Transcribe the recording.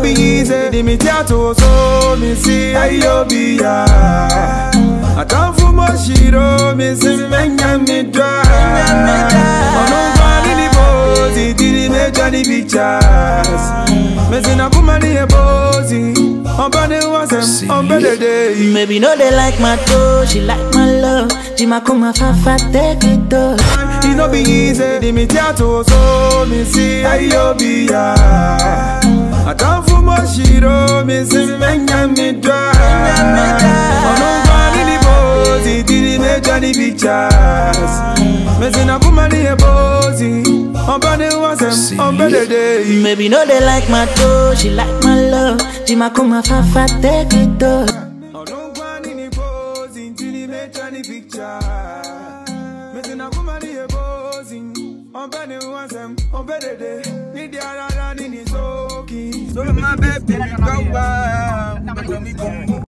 be easy. Di mi tiato so mi si ayo bi ya. Atamfu mo shiro mi si menya mi dwa. Ono kwani ni bozi dili meja ni pictures. Mezi na kuma ni e bozi. Ombane wasem, ombane day. Maybe no they like my toe, she like my love. Jima kuma fafa take it though. It no be easy. Di mi tiato so mi si ayo bi ya. Atamfu mo shiro mi si menya mi. Ono kwani ni bozi dili meja ni pictures. Mezi na kuma ni e bozi. Ombane wasem, ombane day. Maybe no they like my toe, she like my love. Jima kuma fafa take it though. Ni posing tí ní mẹ́ta ní picture. Mẹ́sìn náà kúmọ̀ ní yẹ posing. Ọbẹ̀ ni wọ́n sẹ́m, ọbẹ̀ ní My baby, go.